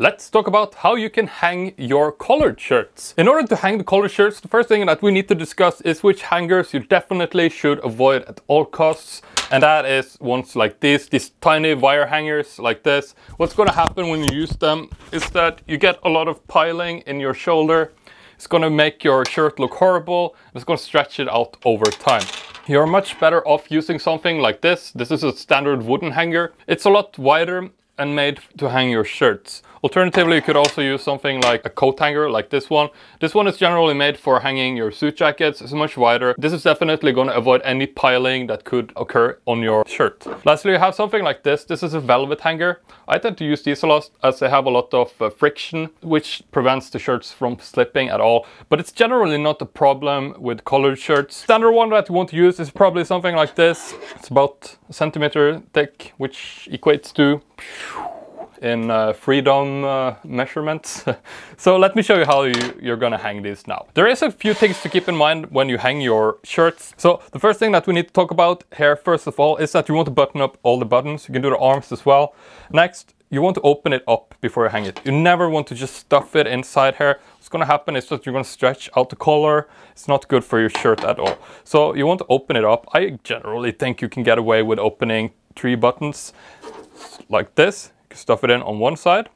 let's talk about how you can hang your collared shirts. In order to hang the collared shirts, the first thing that we need to discuss is which hangers you definitely should avoid at all costs. And that is ones like these, these tiny wire hangers like this. What's gonna happen when you use them is that you get a lot of piling in your shoulder. It's gonna make your shirt look horrible. It's gonna stretch it out over time. You're much better off using something like this. This is a standard wooden hanger. It's a lot wider and made to hang your shirts. Alternatively, you could also use something like a coat hanger like this one. This one is generally made for hanging your suit jackets. It's much wider. This is definitely going to avoid any piling that could occur on your shirt. Lastly, you have something like this. This is a velvet hanger. I tend to use these a lot as they have a lot of uh, friction, which prevents the shirts from slipping at all. But it's generally not a problem with collared shirts. Standard one that you want to use is probably something like this. It's about a centimeter thick, which equates to in uh, freedom uh, measurements. so let me show you how you, you're gonna hang these now. There is a few things to keep in mind when you hang your shirts. So the first thing that we need to talk about here first of all is that you want to button up all the buttons. You can do the arms as well. Next, you want to open it up before you hang it. You never want to just stuff it inside here. What's gonna happen is that you're gonna stretch out the collar. It's not good for your shirt at all. So you want to open it up. I generally think you can get away with opening three buttons like this stuff it in on one side,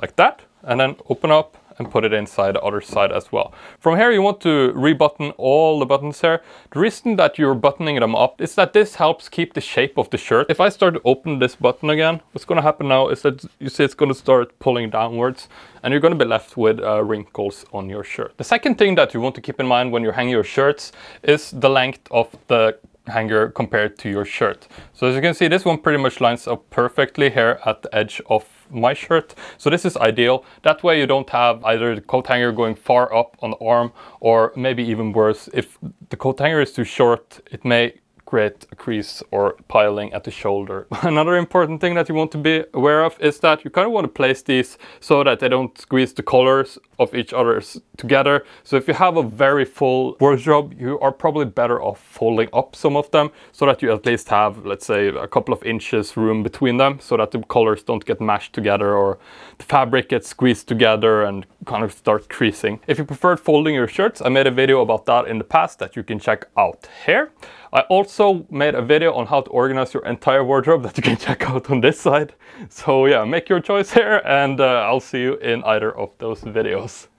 like that, and then open up and put it inside the other side as well. From here you want to rebutton all the buttons here. The reason that you're buttoning them up is that this helps keep the shape of the shirt. If I start to open this button again, what's going to happen now is that you see it's going to start pulling downwards and you're going to be left with uh, wrinkles on your shirt. The second thing that you want to keep in mind when you're hanging your shirts is the length of the hanger compared to your shirt. So as you can see, this one pretty much lines up perfectly here at the edge of my shirt. So this is ideal. That way you don't have either the coat hanger going far up on the arm or maybe even worse, if the coat hanger is too short, it may create a crease or piling at the shoulder. Another important thing that you want to be aware of is that you kind of want to place these so that they don't squeeze the colors of each other together. So if you have a very full wardrobe, you are probably better off folding up some of them so that you at least have, let's say, a couple of inches room between them so that the colors don't get mashed together or the fabric gets squeezed together and kind of start creasing. If you prefer folding your shirts, I made a video about that in the past that you can check out here. I also made a video on how to organize your entire wardrobe that you can check out on this side. So yeah, make your choice here and uh, I'll see you in either of those videos.